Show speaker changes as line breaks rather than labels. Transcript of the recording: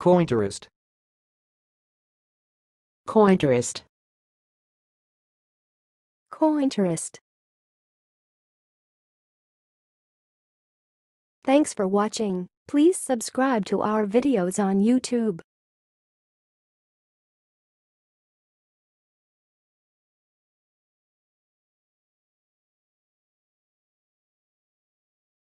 Cointerest.
Cointerest.
Cointerest. Thanks for watching. Please subscribe to our videos on YouTube.